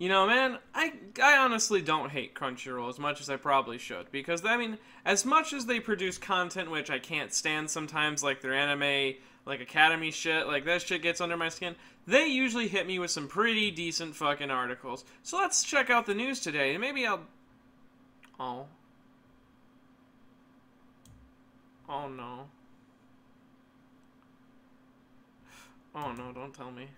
You know, man, I, I honestly don't hate Crunchyroll as much as I probably should. Because, I mean, as much as they produce content which I can't stand sometimes, like their anime, like Academy shit, like that shit gets under my skin, they usually hit me with some pretty decent fucking articles. So let's check out the news today, and maybe I'll. Oh. Oh no. Oh no, don't tell me.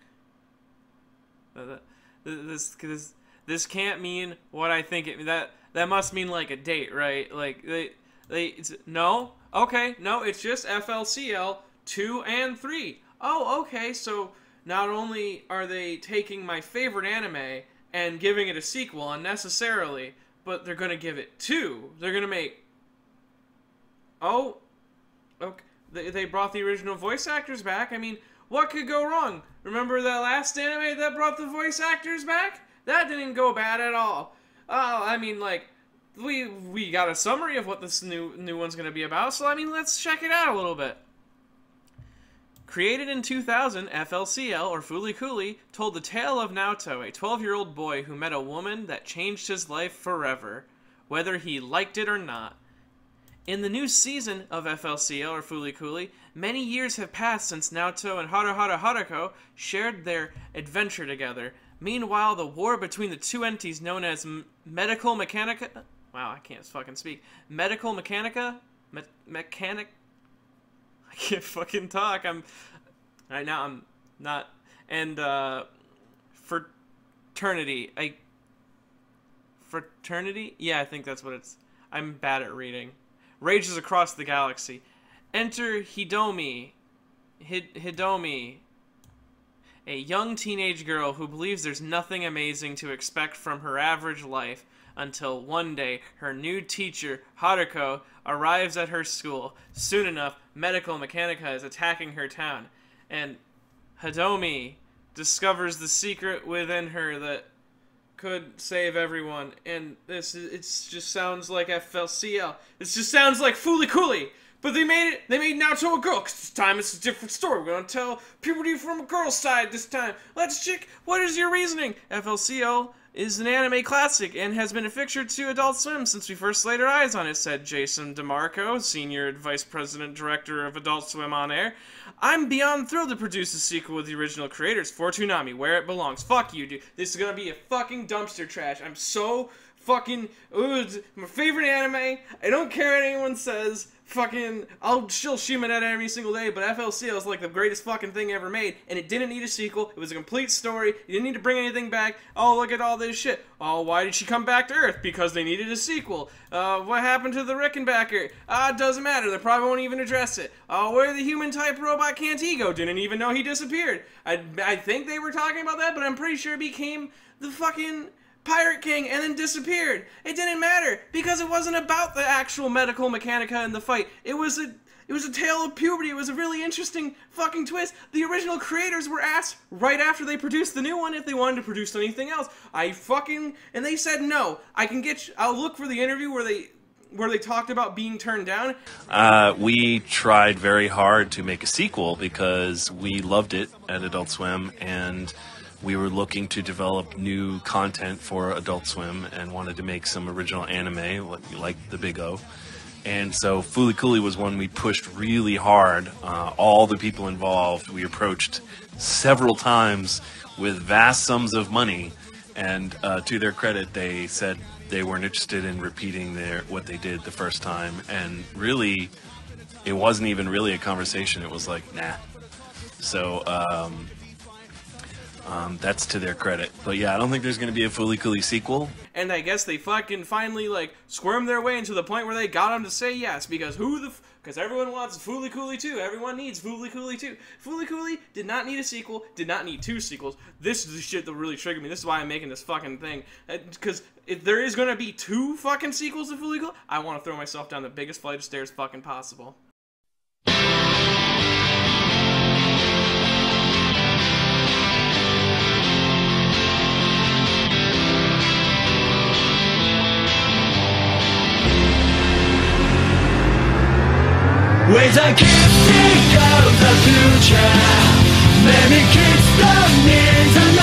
That, this this this can't mean what I think it that that must mean like a date, right? Like they they no okay no it's just FLCL two and three. Oh okay so not only are they taking my favorite anime and giving it a sequel unnecessarily, but they're gonna give it two. They're gonna make oh okay they they brought the original voice actors back. I mean what could go wrong? Remember that last anime that brought the voice actors back? That didn't go bad at all. Oh, I mean, like, we we got a summary of what this new new one's gonna be about. So I mean, let's check it out a little bit. Created in 2000, FLCL, or Fooly Cooly, told the tale of Naoto, a 12-year-old boy who met a woman that changed his life forever, whether he liked it or not. In the new season of FLCL or Fooly Cooly, many years have passed since Naoto and Haruhara Haruko shared their adventure together. Meanwhile, the war between the two entities known as M- Medical Mechanica. Wow, I can't fucking speak. Medical Mechanica? Me- mechanic. I can't fucking talk. I'm. Right now, I'm not. And, uh. Fraternity. I. Fraternity? Yeah, I think that's what it's. I'm bad at reading rages across the galaxy. Enter Hidomi. Hid- Hidomi. A young teenage girl who believes there's nothing amazing to expect from her average life until one day her new teacher, Haruko, arrives at her school. Soon enough, Medical Mechanica is attacking her town, and Hidomi discovers the secret within her that could save everyone. And this it just sounds like FLCL. This just sounds like Fooly Cooly. But they made it. They made Naoto a girl. Cause this time it's a different story. We're gonna tell puberty from a girl's side this time. Let's check. What is your reasoning? FLCL is an anime classic and has been a fixture to Adult Swim since we first laid our eyes on it, said Jason DeMarco, Senior Vice President Director of Adult Swim on Air. I'm beyond thrilled to produce a sequel with the original creators for Toonami, where it belongs. Fuck you, dude. This is gonna be a fucking dumpster trash. I'm so fucking. Ooh, my favorite anime. I don't care what anyone says fucking I'll still shim it at every single day, but FLCL is like the greatest fucking thing ever made, and it didn't need a sequel. It was a complete story. You didn't need to bring anything back. Oh, look at all this shit. Oh, why did she come back to Earth? Because they needed a sequel. Uh, what happened to the Rickenbacker? Ah, uh, doesn't matter. They probably won't even address it. Oh, where the human type robot Canti go? Didn't even know he disappeared. I, I think they were talking about that, but I'm pretty sure it became the fucking Pirate King and then disappeared. It didn't matter because it wasn't about the actual medical mechanica in the fight. It was a it was a tale of puberty. It was a really interesting fucking twist. The original creators were asked right after they produced the new one if they wanted to produce anything else. I fucking and they said no. I can get you, I'll look for the interview where they where they talked about being turned down? Uh, we tried very hard to make a sequel because we loved it at Adult Swim and we were looking to develop new content for Adult Swim and wanted to make some original anime, like the Big O. And so Fooly Cooly was one we pushed really hard. Uh, all the people involved, we approached several times with vast sums of money. And uh, to their credit, they said they weren't interested in repeating their what they did the first time. And really, it wasn't even really a conversation. It was like, nah. So um, um, that's to their credit. But yeah, I don't think there's going to be a Fooly Cooly sequel. And I guess they fucking finally like squirmed their way into the point where they got him to say yes because who the because everyone wants Fooly Cooly 2. Everyone needs Fooly Cooly 2. Fooly Cooly did not need a sequel, did not need two sequels. This is the shit that really triggered me. This is why I'm making this fucking thing. Because uh, if there is going to be two fucking sequels to Fooly Cooly, I want to throw myself down the biggest flight of stairs fucking possible. With a kiss think of the future. Kids don't need the